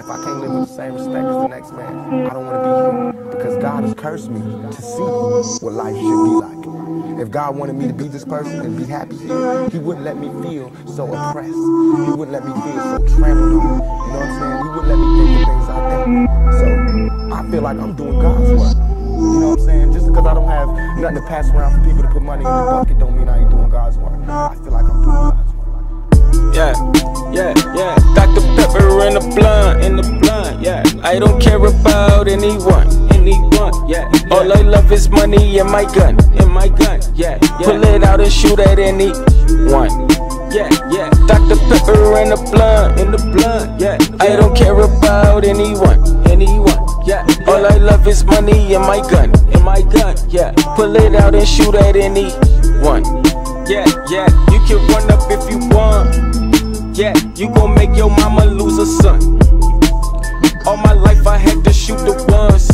If I can't live with the same respect as the next man, I don't want to be here. Because God has cursed me to see what life should be like. If God wanted me to be this person and be happy here, He wouldn't let me feel so oppressed. He wouldn't let me feel so trampled on. You know what I'm saying? He wouldn't let me think the things I think. So I feel like I'm doing God's work. You know what I'm saying? Just because I don't have nothing to pass around for people to put money in the bucket don't mean I ain't doing God's work. I feel like I'm doing God's work. Yeah, yeah, yeah. Dr. Pepper in the blunt, in the blunt, yeah. I don't care about anyone, anyone, yeah. All I love is money and my gun, and my gun, yeah. Pull it out and shoot at anyone. Yeah, yeah. Dr. Pepper in the blunt, in the blunt, yeah. I don't care about anyone, anyone. Yeah, all I love is money and my gun, and my gun, yeah. Pull it out and shoot at anyone. Yeah, yeah, you can run up. Yeah, you gon' make your mama lose a son. All my life I had to shoot the ones.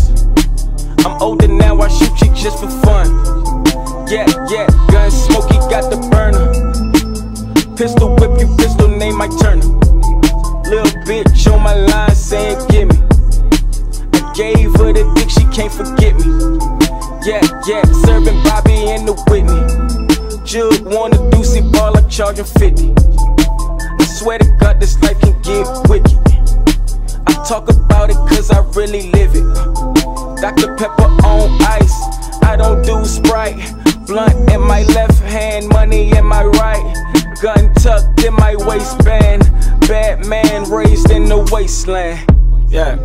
I'm older now, I shoot chicks just for fun. Yeah, yeah, gun smoky got the burner. Pistol whip you, pistol name my Turner. Little bitch on my line saying give me. I gave her the dick, she can't forget me. Yeah, yeah, serving Bobby and the Whitney. Jug wanna do see ball, I'm charging 50. Swear to God, this life can get wicked. I talk about it cause I really live it. Dr. Pepper on ice, I don't do Sprite. Blunt in my left hand, money in my right. Gun tucked in my waistband. Bad man raised in the wasteland. Yeah,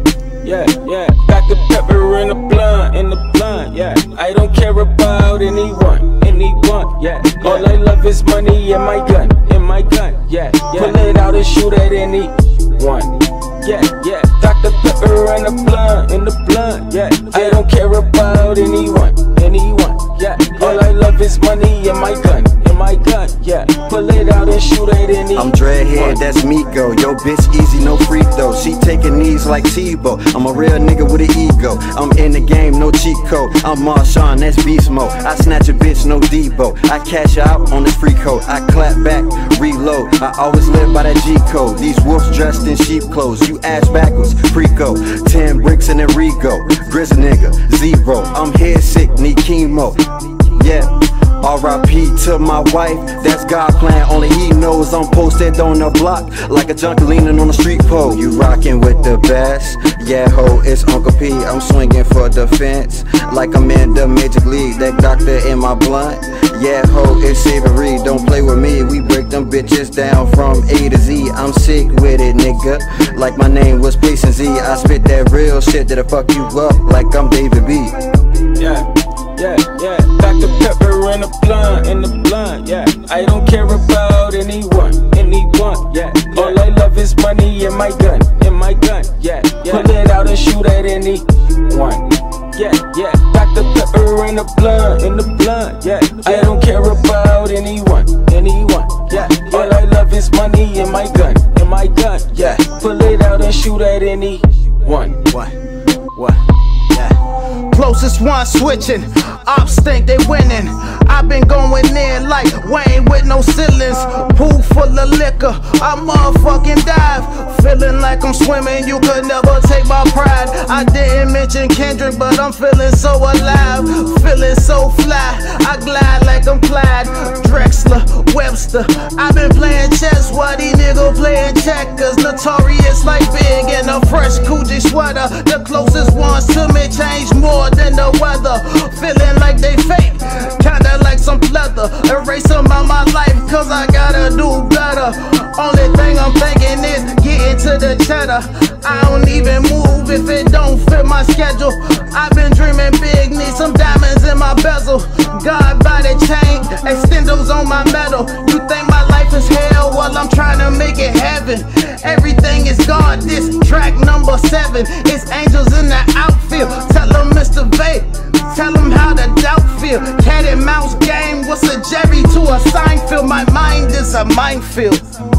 yeah, yeah. Dr. Pepper in the blunt, in the blunt, yeah. I don't care about anyone, anyone, yeah. All I love is money and my gun, and my gun, yeah. Pull it out and shoot at anyone. Yeah, yeah, Dr. Pepper in the blunt, in the blunt, yeah. I don't care about anyone, anyone, yeah. All I love is money and my gun, and my gun, yeah. Pull shoot anyone. I'm dreadhead, that's Miko. Yo, bitch, easy, no freak though. She taking knees like Tebow. I'm a real nigga with an ego. I'm in the game, no cheat code. I'm Marshawn, that's beast mode. I snatch a bitch, no Debo. I cash out on this free code. I clap back, reload. I always live by that G code. These wolves dressed in sheep clothes. You ass backwards, Preco. Ten bricks in a Rego. Grizz nigga, zero. I'm head sick, need chemo. Yeah. RIP to my wife, that's God plan. Only he knows I'm posted on the block like a junkie leaning on the street pole. You rockin' with the best, yeah ho, it's Uncle P. I'm swinging for the fence like I'm in the Major League. That doctor in my blunt, yeah ho, it's savory. Don't play with me, we break them bitches down from A to Z. I'm sick with it, nigga. Like my name was Patient Z. I spit that real shit that'll fuck you up like I'm David B. Yeah. Pepper in the blunt, in the blunt, yeah. I don't care about anyone, anyone, yeah. All I love is money and my gun, and my gun, yeah. yeah. Pull it out and shoot at anyone. Yeah, yeah. Dr. Pepper in the blunt, in the blunt, yeah. I don't care about anyone, anyone, yeah. All I love is money and my gun, and my gun, yeah. Pull it out and shoot at anyone. What? What? Yeah. Closest one switching. Ops think they winning. I've been going in like Wayne with no ceilings. Pool full of liquor. I motherfucking dive. Feeling like I'm swimming. You could never take my pride. I didn't mention Kendrick, but I'm feeling so alive. Feeling so fly. I glide like I'm Clyde. Drexler, Webster. I've been playing chess while these niggas playing checkers. Notorious like Big in a fresh Coogi sweater. The closest ones to me change more leather. Erase them out my life, cause I gotta do better. Only thing I'm thinking is getting to the cheddar. I don't even move if it don't fit my schedule. I've been dreaming big, need some diamonds in my bezel. God body chain, extendos on my metal. You think my life is hell? Well, I'm trying to make it heaven. Everything is God. This track number seven. It's angels in the outfield. Tell them Mr. Vape. Tell them how the doubt feel. Cat and mouse game. A minefield.